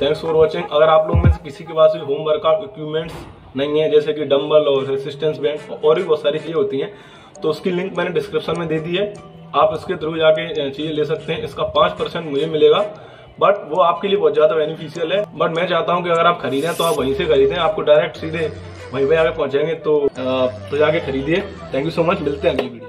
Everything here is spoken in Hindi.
थैंक्स फॉर वॉचिंग अगर आप लोग में से किसी के पास भी होम वर्कआउट इक्विपमेंट्स नहीं है, जैसे कि डम्बल और रेसिस्टेंस बैंड और भी बहुत सारी चीज़ें होती हैं तो उसकी लिंक मैंने डिस्क्रिप्शन में दे दी है। आप इसके थ्रू जाके चीज़ें ले सकते हैं। इसका पाँच परसेंट मुझे मिलेगा बट वो आपके लिए बहुत ज़्यादा बेनिफिशियल है। बट मैं चाहता हूँ कि अगर आप खरीदें तो आप वहीं से खरीदें। आपको डायरेक्ट सीधे वहीं पर आगे पहुँचेंगे तो तो जाके खरीदिए। थैंक यू सो मच मिलते हैं अगली वीडियो